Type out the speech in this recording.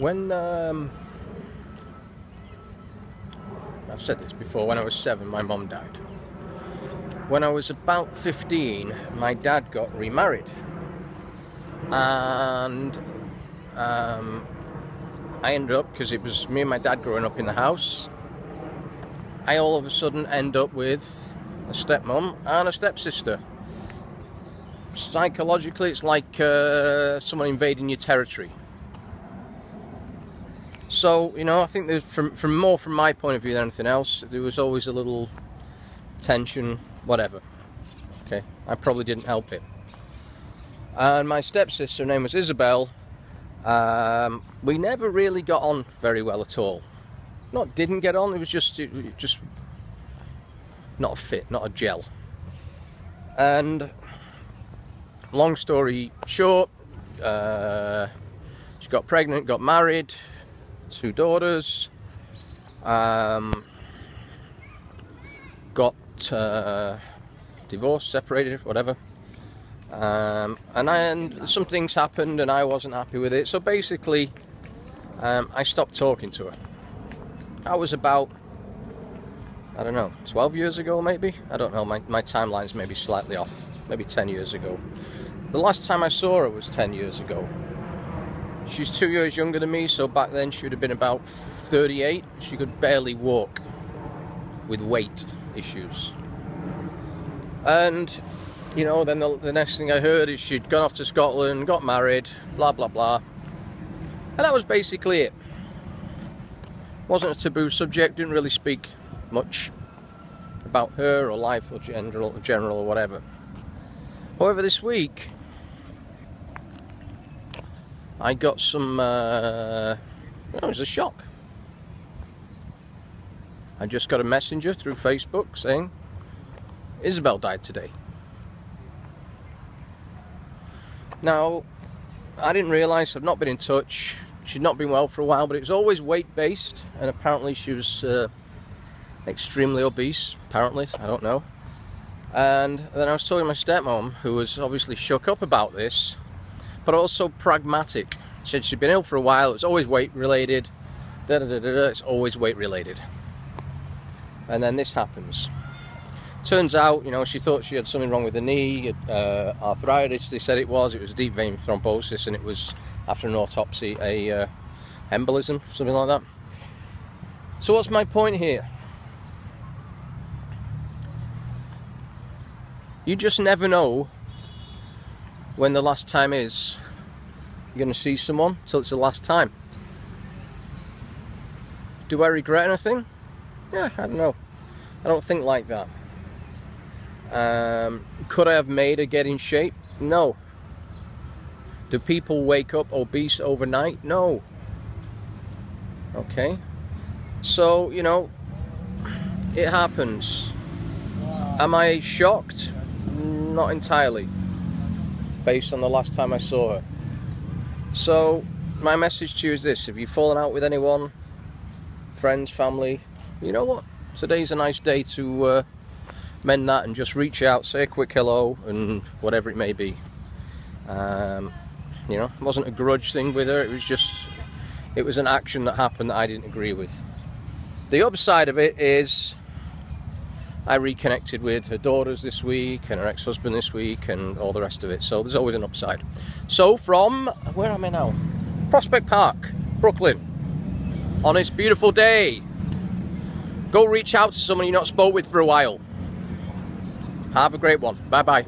when um, I've said this before, when I was seven, my mum died. When I was about 15, my dad got remarried. And um, I ended up, because it was me and my dad growing up in the house, I all of a sudden end up with a stepmom and a stepsister. Psychologically, it's like uh, someone invading your territory. So, you know, I think there's from, from more from my point of view than anything else, there was always a little tension, whatever. Okay, I probably didn't help it. And my stepsister, her name was Isabel, um, we never really got on very well at all. Not didn't get on, it was just, it, just not a fit, not a gel. And long story short, uh, she got pregnant, got married, two daughters, um, got uh, divorced, separated, whatever. Um, and, I, and some things happened and I wasn't happy with it. So basically, um, I stopped talking to her. I was about, I don't know, 12 years ago maybe? I don't know, my, my timeline's maybe slightly off. Maybe 10 years ago. The last time I saw her was 10 years ago. She's two years younger than me, so back then she would have been about 38. She could barely walk with weight issues. And, you know, then the, the next thing I heard is she'd gone off to Scotland, got married, blah, blah, blah. And that was basically it. Wasn't a taboo subject, didn't really speak much about her or life or general, general or whatever. However, this week, I got some, uh, it was a shock. I just got a messenger through Facebook saying Isabel died today. Now, I didn't realise, I've not been in touch. She'd not been well for a while, but it was always weight based, and apparently she was uh, extremely obese. Apparently, I don't know. And then I was talking to my stepmom, who was obviously shook up about this, but also pragmatic. Said she'd been ill for a while, it was always weight related, da da da, da. it's always weight related. And then this happens. Turns out, you know, she thought she had something wrong with the knee, uh, arthritis, they said it was, it was deep vein thrombosis, and it was, after an autopsy, a uh, embolism, something like that. So what's my point here? You just never know when the last time is you're going to see someone till it's the last time. Do I regret anything? Yeah, I don't know. I don't think like that. Um, could I have made her get in shape? No. Do people wake up obese overnight? No. Okay. So, you know, it happens. Am I shocked? Not entirely based on the last time I saw her. So, my message to you is this if you've fallen out with anyone, friends, family, you know what? Today's a nice day to uh, mend that and just reach out, say a quick hello, and whatever it may be. Um, you know, it wasn't a grudge thing with her, it was just, it was an action that happened that I didn't agree with. The upside of it is I reconnected with her daughters this week and her ex-husband this week and all the rest of it. So there's always an upside. So from, where am I now? Prospect Park, Brooklyn. On this beautiful day. Go reach out to someone you've not spoke with for a while. Have a great one. Bye-bye.